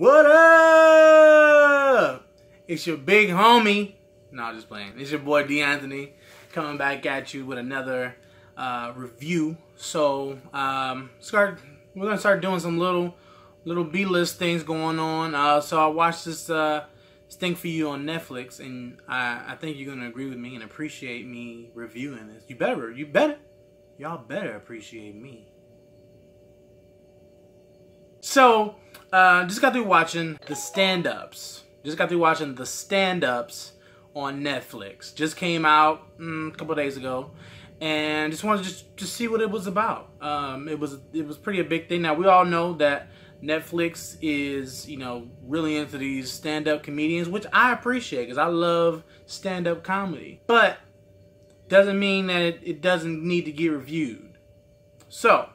What up? It's your big homie. No, just playing. It's your boy D'Anthony coming back at you with another uh, review. So, um, start. We're gonna start doing some little, little B-list things going on. Uh, so I watched this, uh, this thing for you on Netflix, and I, I think you're gonna agree with me and appreciate me reviewing this. You better, you better, y'all better appreciate me. So, uh, just got through watching the stand-ups. Just got through watching the stand-ups on Netflix. Just came out mm, a couple days ago, and just wanted to just to see what it was about. Um, it was it was pretty a big thing. Now we all know that Netflix is you know really into these stand-up comedians, which I appreciate because I love stand-up comedy. But doesn't mean that it, it doesn't need to get reviewed. So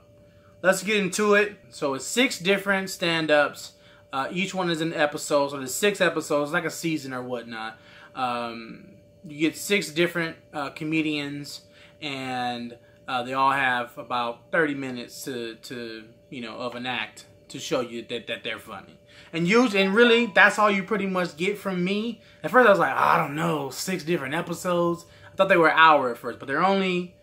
let's get into it. So it's six different stand-ups. Uh, each one is an episode, so there's six episodes, like a season or whatnot. Um, you get six different uh, comedians, and uh, they all have about 30 minutes to, to you know of an act to show you that, that they're funny. And you and really, that's all you pretty much get from me. At first, I was like, I don't know, six different episodes. I thought they were an hour at first, but they're only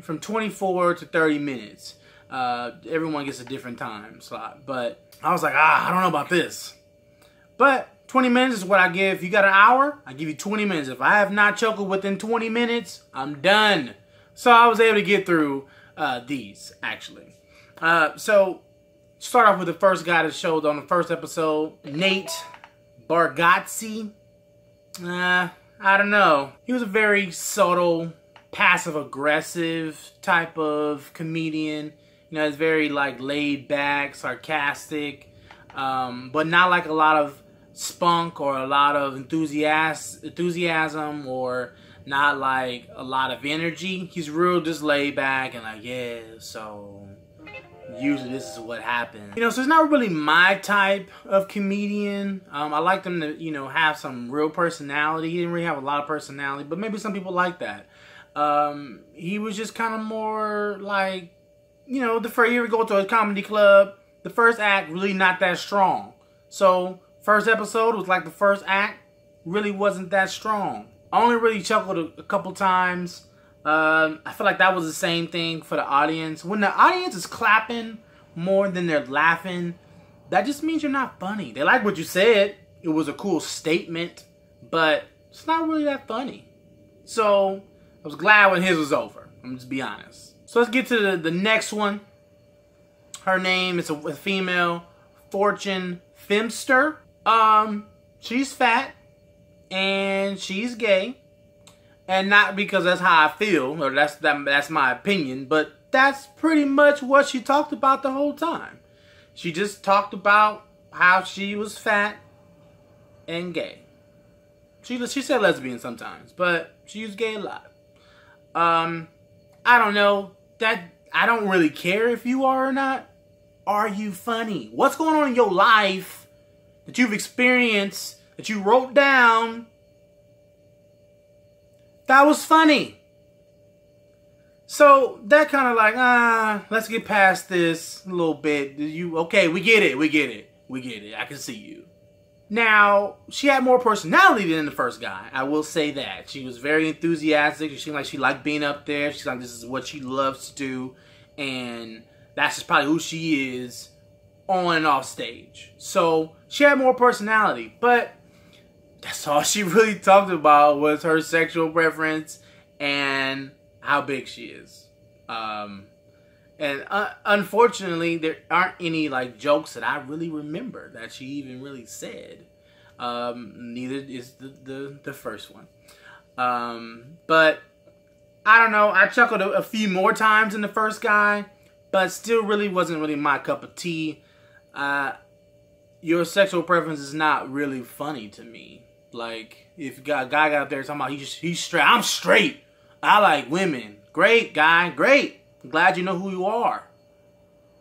from 24 to 30 minutes. Uh, everyone gets a different time slot. But I was like, ah, I don't know about this. But 20 minutes is what I give. If you got an hour, I give you 20 minutes. If I have not chuckled within 20 minutes, I'm done. So I was able to get through uh, these, actually. Uh, so start off with the first guy that showed on the first episode, Nate Bargatze. Uh, I don't know. He was a very subtle, passive aggressive type of comedian. You know, it's very like laid back, sarcastic, um, but not like a lot of spunk or a lot of enthusiasm, enthusiasm or not like a lot of energy. He's real just laid back and like, yeah, so usually this is what happens. You know, so it's not really my type of comedian. Um, I like them to, you know, have some real personality. He didn't really have a lot of personality, but maybe some people like that. Um, he was just kind of more like you know, the first year we go to a comedy club, the first act really not that strong. So first episode was like the first act really wasn't that strong. I only really chuckled a, a couple times. Um, I feel like that was the same thing for the audience. When the audience is clapping more than they're laughing, that just means you're not funny. They like what you said. It was a cool statement, but it's not really that funny. So I was glad when his was over. I'm just be honest. So let's get to the, the next one. Her name is a, a female, Fortune Feimster. Um, she's fat and she's gay, and not because that's how I feel or that's that, that's my opinion, but that's pretty much what she talked about the whole time. She just talked about how she was fat and gay. She she said lesbian sometimes, but she used gay a lot. Um, I don't know that I don't really care if you are or not. Are you funny? What's going on in your life that you've experienced, that you wrote down, that was funny? So that kind of like, ah, let's get past this a little bit. You okay? We get it. We get it. We get it. I can see you. Now, she had more personality than the first guy. I will say that. She was very enthusiastic. She seemed like she liked being up there. She's like, this is what she loves to do. And that's just probably who she is on and off stage. So she had more personality. But that's all she really talked about was her sexual preference and how big she is. Um, and uh, unfortunately, there aren't any like jokes that I really remember that she even really said. Um, neither is the, the, the first one. Um, but I don't know. I chuckled a, a, few more times than the first guy, but still really wasn't really my cup of tea. Uh, your sexual preference is not really funny to me. Like if got a guy out there talking about he's he's straight, I'm straight. I like women. Great guy, great. I'm glad you know who you are.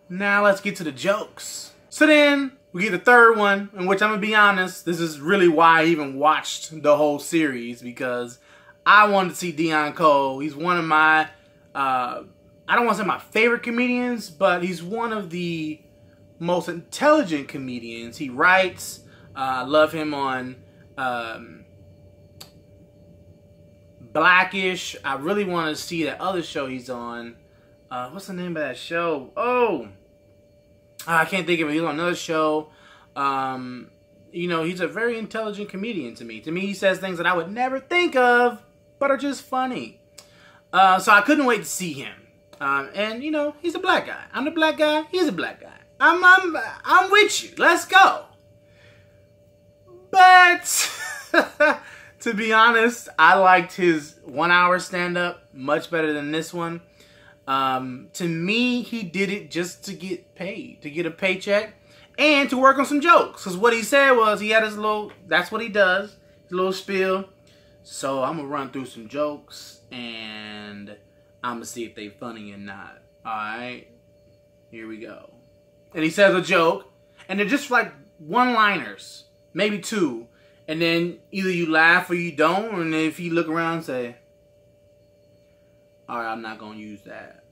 Now let's get to the jokes. So then we get the third one, in which I'm gonna be honest, this is really why I even watched the whole series because I wanted to see Deon Cole. He's one of my, uh, I don't want to say my favorite comedians, but he's one of the most intelligent comedians. He writes. I uh, love him on um, Blackish. I really want to see that other show he's on. Uh, what's the name of that show? Oh, I can't think of it. He's on another show. Um, you know, he's a very intelligent comedian to me. To me, he says things that I would never think of, but are just funny. Uh, so I couldn't wait to see him. Um, and you know, he's a black guy. I'm the black guy. He's a black guy. I'm I'm I'm with you. Let's go. But to be honest, I liked his one hour stand up much better than this one. Um, to me, he did it just to get paid, to get a paycheck, and to work on some jokes. Because what he said was he had his little, that's what he does, his little spiel. So I'm going to run through some jokes and I'm going to see if they funny or not. Alright? Here we go. And he says a joke, and they're just like one liners, maybe two. And then either you laugh or you don't, and if you look around and say, all right, I'm not gonna use that.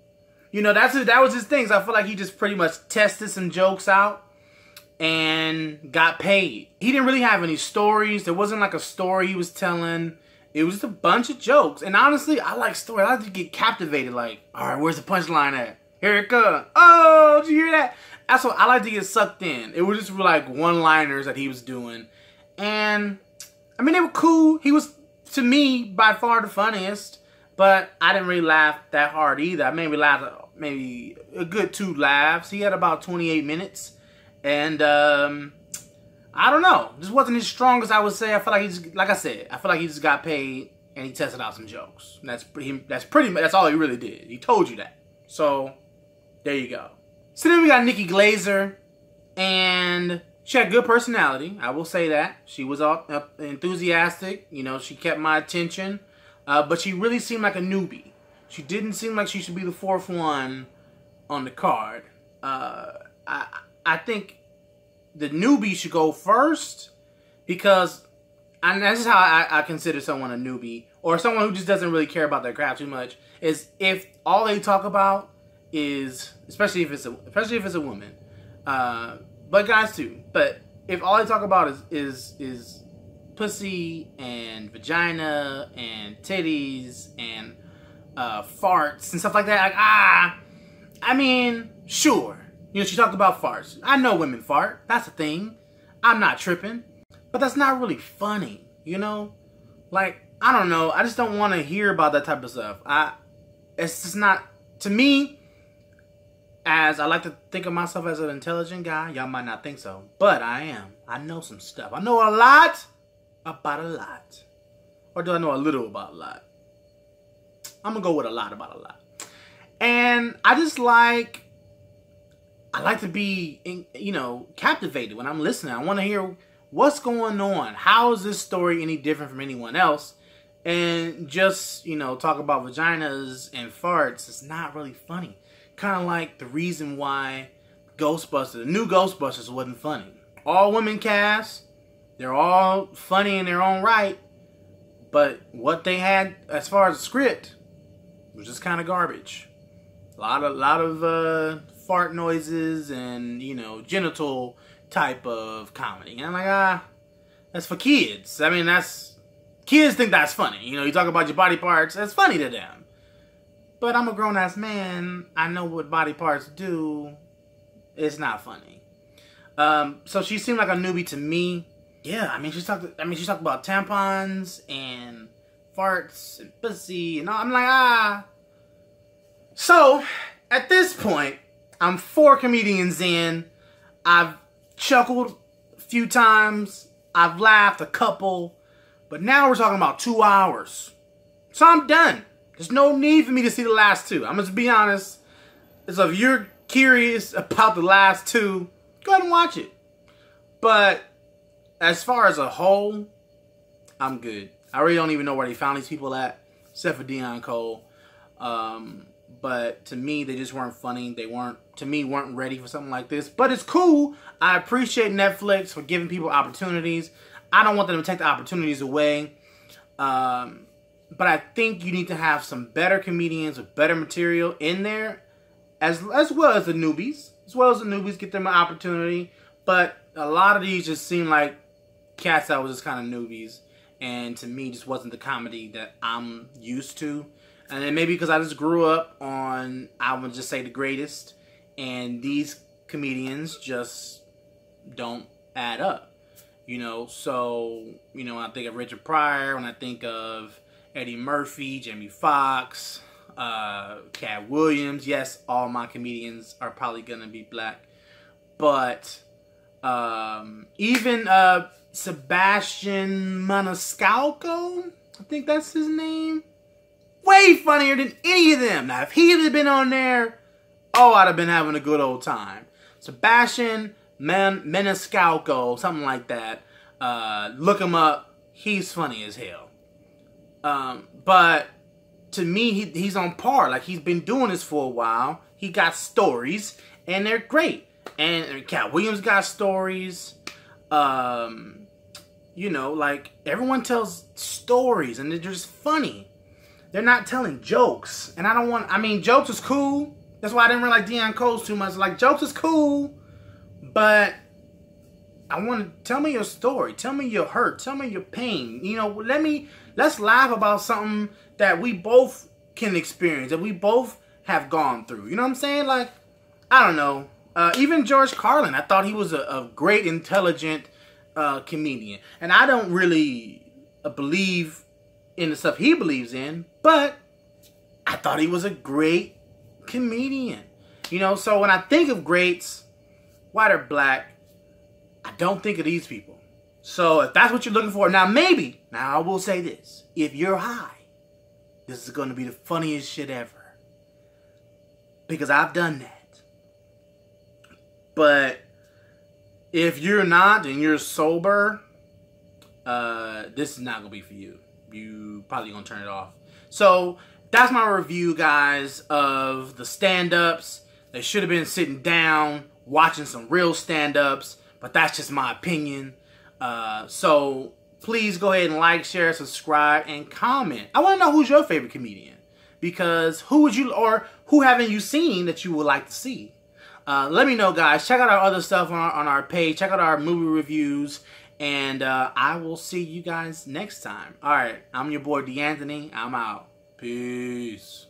You know, that's that was his things. I feel like he just pretty much tested some jokes out and got paid. He didn't really have any stories. There wasn't like a story he was telling. It was just a bunch of jokes. And honestly, I like stories. I like to get captivated. Like, all right, where's the punchline at? Here it comes. Oh, did you hear that? That's what I like to get sucked in. It was just like one-liners that he was doing, and I mean they were cool. He was to me by far the funniest. But I didn't really laugh that hard either. I maybe laughed maybe a good two laughs. He had about 28 minutes. And um, I don't know. This wasn't his strongest, I would say. I feel like he's like I said, I feel like he just got paid and he tested out some jokes. And that's pretty that's pretty much that's all he really did. He told you that. So there you go. So then we got Nikki Glaser and she had good personality. I will say that. She was all, uh, enthusiastic. You know, she kept my attention. Uh, but she really seemed like a newbie. She didn't seem like she should be the fourth one on the card. Uh, I I think the newbie should go first because and this is how I, I, consider someone a newbie or someone who just doesn't really care about their craft too much is if all they talk about is especially if it's a especially if it's a woman uh, but guys too but if all they talk about is is is pussy and vagina and titties and uh, farts and stuff like that. Like, ah, I mean, sure. You know, she talked about farts. I know women fart. That's a thing. I'm not tripping. But that's not really funny, you know? Like, I don't know. I just don't want to hear about that type of stuff. I, it's just not, to me, as I like to think of myself as an intelligent guy, y'all might not think so, but I am. I know some stuff. I know a lot about a lot. Or do I know a little about a lot? I'm gonna go with a lot about a lot. And I just like, I like to be, in, you know, captivated when I'm listening. I want to hear what's going on. How is this story any different from anyone else? And just, you know, talk about vaginas and farts is not really funny. Kind of like the reason why Ghostbusters, the new Ghostbusters wasn't funny. All women cast, they're all funny in their own right, but what they had as far as the script was just kind of garbage. A lot of lot of uh, fart noises and you know genital type of comedy, and I'm like ah, that's for kids. I mean that's kids think that's funny. You know, you talk about your body parts, that's funny to them. But I'm a grown ass man. I know what body parts do. It's not funny. Um, so she seemed like a newbie to me yeah, I mean she's talked. I mean she's talked about tampons and farts and pussy and all. I'm like ah. So at this point, I'm four comedians in. I've chuckled a few times. I've laughed a couple, but now we're talking about two hours. So I'm done. There's no need for me to see the last two. I'm just be honest. So if you're curious about the last two, go ahead and watch it. But as far as a whole, I'm good. I really don't even know where they found these people at, except for Deon Cole. Um, but to me, they just weren't funny. They weren't, to me, weren't ready for something like this. But it's cool. I appreciate Netflix for giving people opportunities. I don't want them to take the opportunities away. Um, but I think you need to have some better comedians with better material in there, as as well as the newbies. as well as the newbies get them an opportunity. But a lot of these just seem like cats that was just kind of newbies, and to me, just wasn't the comedy that I'm used to. And then maybe because I just grew up on, I would just say the greatest, and these comedians just don't add up, you know. So you know, when I think of Richard Pryor, when I think of Eddie Murphy, Jamie Foxx, uh, Katt Williams. Yes, all my comedians are probably gonna be black, but um, even uh, Sebastian Maniscalco, I think that's his name. Way funnier than any of them. Now, if he had been on there, oh, I'd have been having a good old time. Sebastian Man- Maniscalco, something like that. Uh, look him up. He's funny as hell. Um, but to me, he, he's on par. Like he's been doing this for a while. He got stories, and they're great. And Katt Williams got stories. Um, you know, like everyone tells stories, and they're just funny. They're not telling jokes, and I don't want. I mean, jokes is cool. That's why I didn't really like Deon Coles too much. Like jokes is cool, but I want to tell me your story. Tell me your hurt. Tell me your pain. You know, let me let's laugh about something that we both can experience, that we both have gone through. You know what I'm saying? Like, I don't know. Uh, even George Carlin, I thought he was a, a great, intelligent uh, comedian, and I don't really uh, believe in the stuff he believes in, but I thought he was a great comedian. You know, so when I think of greats, white or black, I don't think of these people. So if that's what you're looking for, now maybe, now I will say this. If you're high, this is going to be the funniest shit ever. Because I've done that. But if you're not and you're sober, uh, this is not to be for you. You probably to turn it off. So that's my review, guys, of the stand-ups. They should have been sitting down, watching some real stand-ups but that's just my opinion. Uh, so please go ahead and like, share, subscribe, and comment. I want to know who's your favorite comedian because who would you or who haven't you seen that you would like to see? Uh, let me know, guys. Check out our other stuff on our, on our page. Check out our movie reviews. And uh, I will see you guys next time. All right. I'm your boy, D'Anthony. I'm out. Peace.